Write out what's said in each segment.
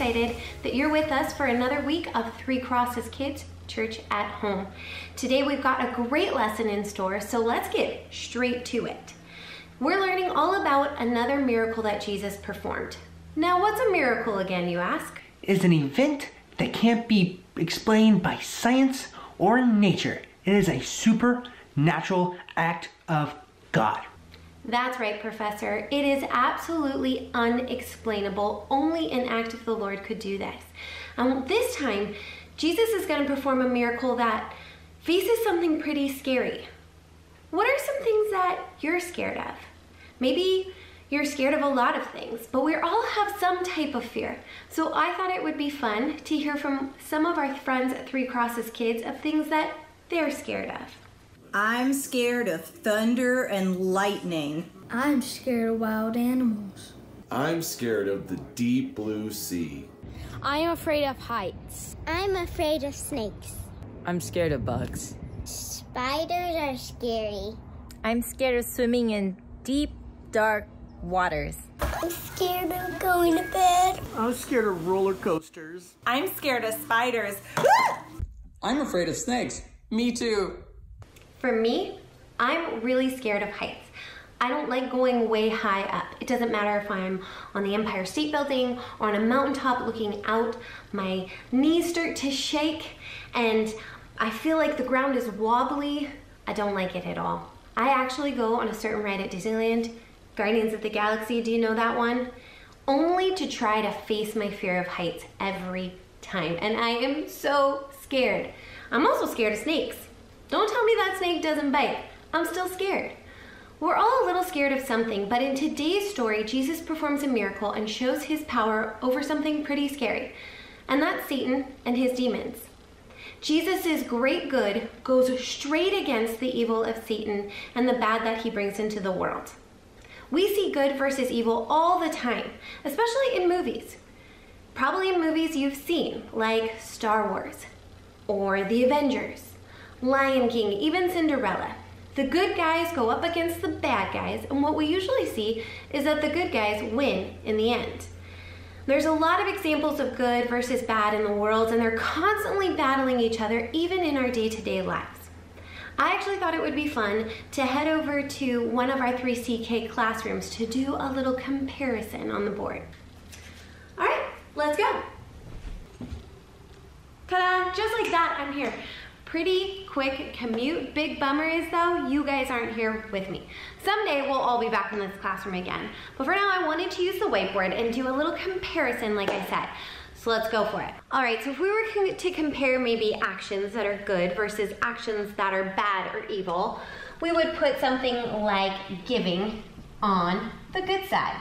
excited that you're with us for another week of Three Crosses Kids Church at Home. Today we've got a great lesson in store, so let's get straight to it. We're learning all about another miracle that Jesus performed. Now, what's a miracle again, you ask? Is an event that can't be explained by science or nature. It is a supernatural act of God. That's right, Professor. It is absolutely unexplainable. Only an act of the Lord could do this. And this time, Jesus is going to perform a miracle that faces something pretty scary. What are some things that you're scared of? Maybe you're scared of a lot of things, but we all have some type of fear. So I thought it would be fun to hear from some of our friends at Three Crosses Kids of things that they're scared of. I'm scared of thunder and lightning. I'm scared of wild animals. I'm scared of the deep blue sea. I am afraid of heights. I'm afraid of snakes. I'm scared of bugs. Spiders are scary. I'm scared of swimming in deep, dark waters. I'm scared of going to bed. I'm scared of roller coasters. I'm scared of spiders. I'm afraid of snakes. Me too. For me, I'm really scared of heights. I don't like going way high up. It doesn't matter if I'm on the Empire State Building or on a mountaintop looking out. My knees start to shake and I feel like the ground is wobbly. I don't like it at all. I actually go on a certain ride at Disneyland, Guardians of the Galaxy, do you know that one? Only to try to face my fear of heights every time. And I am so scared. I'm also scared of snakes. Don't tell me that snake doesn't bite. I'm still scared. We're all a little scared of something, but in today's story, Jesus performs a miracle and shows his power over something pretty scary, and that's Satan and his demons. Jesus' great good goes straight against the evil of Satan and the bad that he brings into the world. We see good versus evil all the time, especially in movies. Probably in movies you've seen, like Star Wars, or The Avengers, Lion King, even Cinderella. The good guys go up against the bad guys, and what we usually see is that the good guys win in the end. There's a lot of examples of good versus bad in the world, and they're constantly battling each other, even in our day to day lives. I actually thought it would be fun to head over to one of our 3CK classrooms to do a little comparison on the board. All right, let's go. Ta-da, just like that, I'm here. Pretty quick commute. Big bummer is though, you guys aren't here with me. Someday we'll all be back in this classroom again. But for now, I wanted to use the whiteboard and do a little comparison like I said. So let's go for it. All right, so if we were to compare maybe actions that are good versus actions that are bad or evil, we would put something like giving on the good side.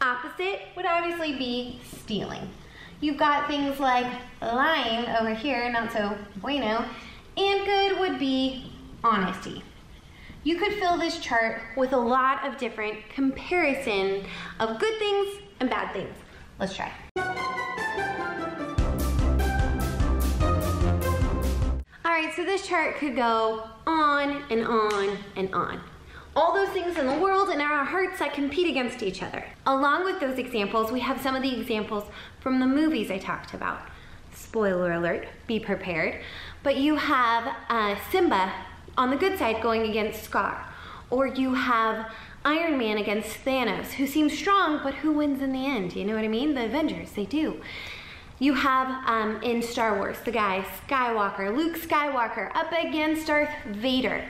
Opposite would obviously be stealing. You've got things like lying over here, not so bueno, and good would be honesty. You could fill this chart with a lot of different comparison of good things and bad things. Let's try. All right, so this chart could go on and on and on. All those things in the world and in our hearts that compete against each other. Along with those examples, we have some of the examples from the movies I talked about. Spoiler alert, be prepared. But you have uh, Simba on the good side going against Scar. Or you have Iron Man against Thanos, who seems strong, but who wins in the end? You know what I mean? The Avengers, they do. You have um, in Star Wars the guy Skywalker, Luke Skywalker, up against Darth Vader.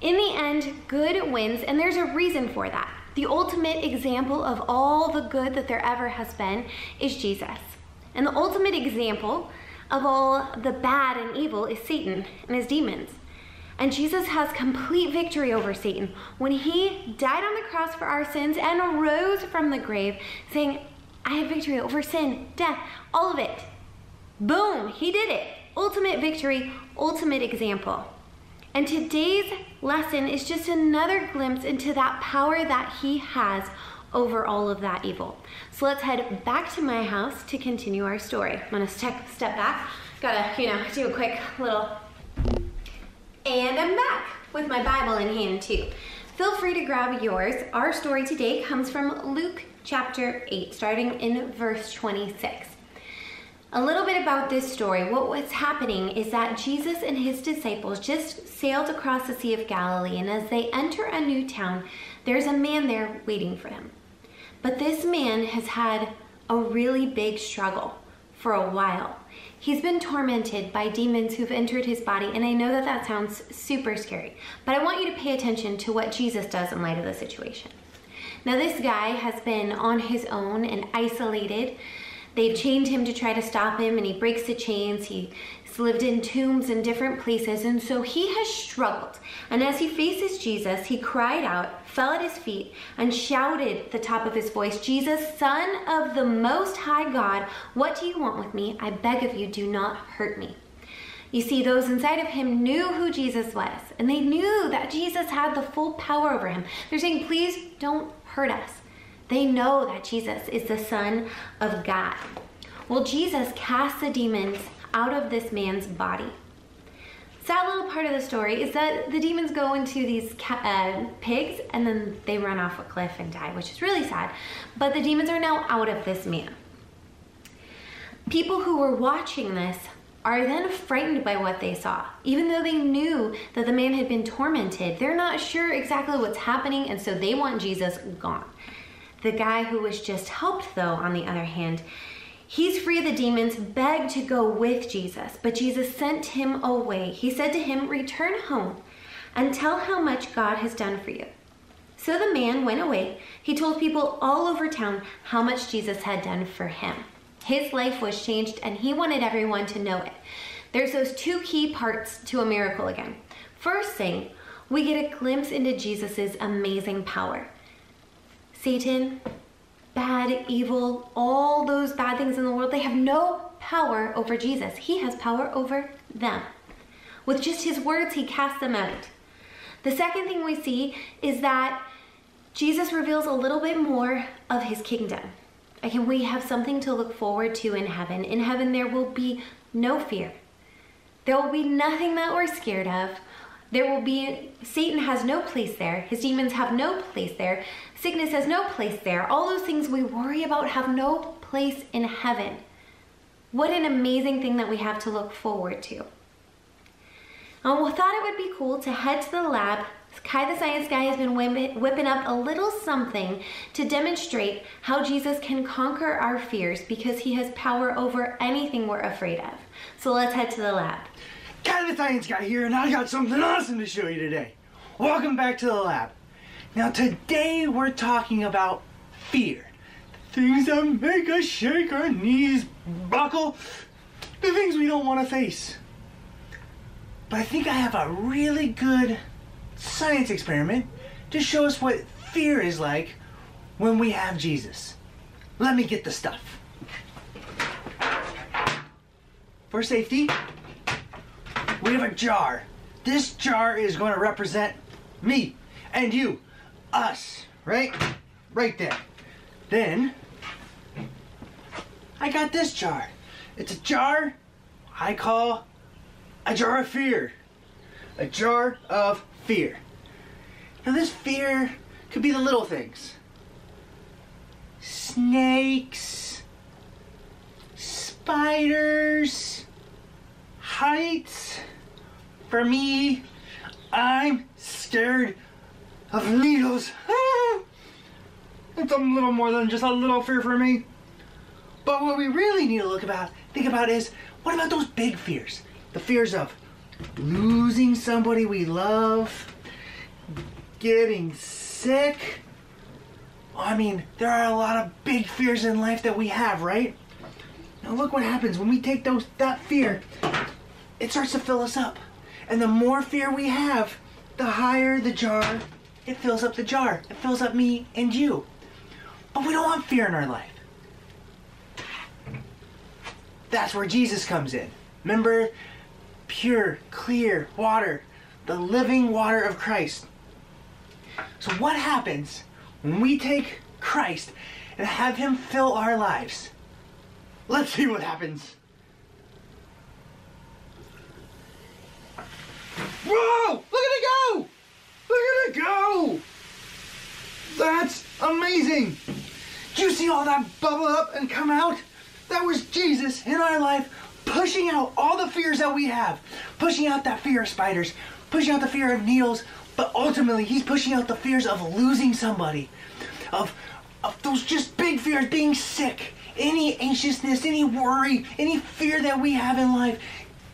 In the end, good wins, and there's a reason for that. The ultimate example of all the good that there ever has been is Jesus. And the ultimate example of all the bad and evil is Satan and his demons. And Jesus has complete victory over Satan when he died on the cross for our sins and rose from the grave, saying, I have victory over sin, death, all of it. Boom, he did it. Ultimate victory, ultimate example. And today's lesson is just another glimpse into that power that he has over all of that evil. So let's head back to my house to continue our story. I'm gonna step, step back. Gotta, you know, do a quick little, and I'm back with my Bible in hand too. Feel free to grab yours. Our story today comes from Luke chapter 8, starting in verse 26. A little bit about this story. What was happening is that Jesus and his disciples just sailed across the Sea of Galilee, and as they enter a new town, there's a man there waiting for them. But this man has had a really big struggle for a while. He's been tormented by demons who've entered his body, and I know that that sounds super scary, but I want you to pay attention to what Jesus does in light of the situation. Now, this guy has been on his own and isolated They've chained him to try to stop him, and he breaks the chains. He's lived in tombs in different places, and so he has struggled. And as he faces Jesus, he cried out, fell at his feet, and shouted at the top of his voice, Jesus, Son of the Most High God, what do you want with me? I beg of you, do not hurt me. You see, those inside of him knew who Jesus was, and they knew that Jesus had the full power over him. They're saying, Please don't hurt us. They know that Jesus is the Son of God. Well, Jesus cast the demons out of this man's body. Sad little part of the story is that the demons go into these uh, pigs and then they run off a cliff and die, which is really sad. But the demons are now out of this man. People who were watching this are then frightened by what they saw. Even though they knew that the man had been tormented, they're not sure exactly what's happening, and so they want Jesus gone. The guy who was just helped, though, on the other hand, he's free of the demons, begged to go with Jesus, but Jesus sent him away. He said to him, Return home and tell how much God has done for you. So the man went away. He told people all over town how much Jesus had done for him. His life was changed, and he wanted everyone to know it. There's those two key parts to a miracle again. First thing, we get a glimpse into Jesus' amazing power. Satan, bad, evil, all those bad things in the world, they have no power over Jesus. He has power over them. With just his words, he casts them out. The second thing we see is that Jesus reveals a little bit more of his kingdom. Again, we have something to look forward to in heaven. In heaven, there will be no fear. There will be nothing that we're scared of. There will be, Satan has no place there. His demons have no place there. Sickness has no place there. All those things we worry about have no place in heaven. What an amazing thing that we have to look forward to. Um, we thought it would be cool to head to the lab. Kai the Science Guy has been whipping up a little something to demonstrate how Jesus can conquer our fears because he has power over anything we're afraid of. So let's head to the lab. Kai the Science Guy here, and I got something awesome to show you today. Welcome back to the lab. Now, today we're talking about fear. The things that make us shake our knees, buckle, the things we don't want to face. But I think I have a really good science experiment to show us what fear is like when we have Jesus. Let me get the stuff. For safety, we have a jar. This jar is going to represent me and you, us, right? Right there. Then, I got this jar. It's a jar I call a jar of fear. A jar of fear. Now, this fear could be the little things snakes, spiders, heights. For me, I'm scared of needles. it's a little more than just a little fear for me. But what we really need to look about, think about is, what about those big fears? The fears of losing somebody we love, getting sick. I mean, there are a lot of big fears in life that we have, right? Now look what happens when we take those that fear, it starts to fill us up. And the more fear we have, the higher the jar, it fills up the jar. It fills up me and you. But we don't want fear in our life. That's where Jesus comes in. Remember, pure, clear water, the living water of Christ. So, what happens when we take Christ and have Him fill our lives? Let's see what happens. Whoa! Look at it go! Look at it go! That's amazing! Do you see all that bubble up and come out? that was Jesus in our life pushing out all the fears that we have, pushing out that fear of spiders, pushing out the fear of needles, but ultimately he's pushing out the fears of losing somebody, of, of those just big fears, being sick, any anxiousness, any worry, any fear that we have in life.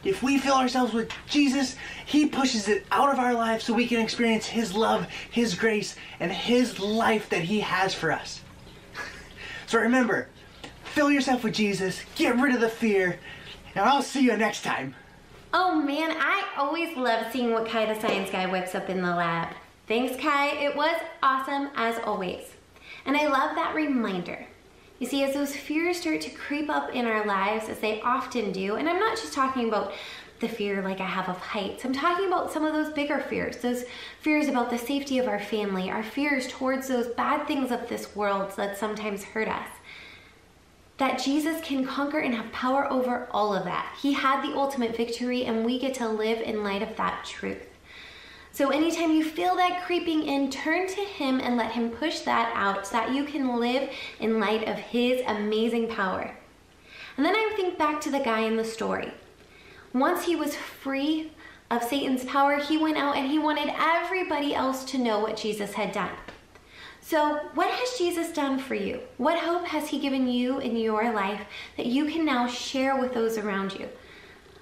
If we fill ourselves with Jesus, He pushes it out of our life so we can experience His love, His grace, and His life that He has for us. So remember, fill yourself with Jesus, get rid of the fear, and I'll see you next time. Oh man, I always love seeing what Kai the science guy whips up in the lab. Thanks, Kai. It was awesome as always. And I love that reminder. You see, as those fears start to creep up in our lives, as they often do, and I'm not just talking about the fear like I have of heights. I'm talking about some of those bigger fears, those fears about the safety of our family, our fears towards those bad things of this world that sometimes hurt us. That Jesus can conquer and have power over all of that. He had the ultimate victory, and we get to live in light of that truth. So, anytime you feel that creeping in, turn to Him and let Him push that out so that you can live in light of His amazing power. And then I think back to the guy in the story. Once he was free of Satan's power, he went out and he wanted everybody else to know what Jesus had done. So, what has Jesus done for you? What hope has he given you in your life that you can now share with those around you?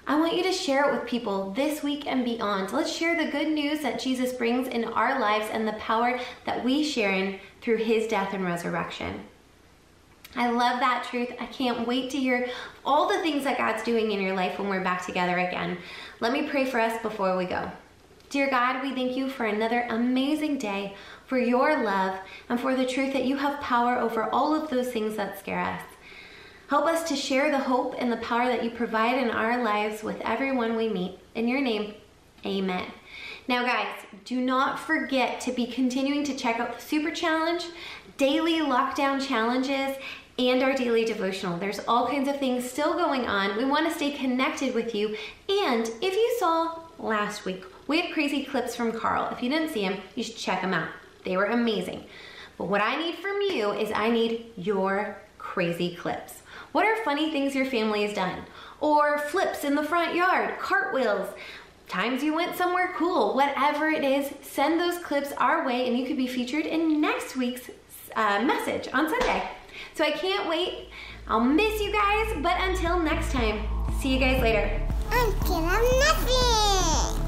I want you to share it with people this week and beyond. Let's share the good news that Jesus brings in our lives and the power that we share in through his death and resurrection. I love that truth. I can't wait to hear all the things that God's doing in your life when we're back together again. Let me pray for us before we go. Dear God, we thank you for another amazing day, for your love, and for the truth that you have power over all of those things that scare us. Help us to share the hope and the power that you provide in our lives with everyone we meet. In your name, amen. Now, guys, do not forget to be continuing to check out the Super Challenge, daily lockdown challenges, and our daily devotional. There's all kinds of things still going on. We want to stay connected with you. And if you saw last week, we had crazy clips from Carl. If you didn't see them, you should check them out. They were amazing. But what I need from you is I need your crazy clips. What are funny things your family has done? Or flips in the front yard, cartwheels, times you went somewhere cool, whatever it is, send those clips our way and you could be featured in next week's uh, message on Sunday. So I can't wait. I'll miss you guys, but until next time, see you guys later. I'm nothing.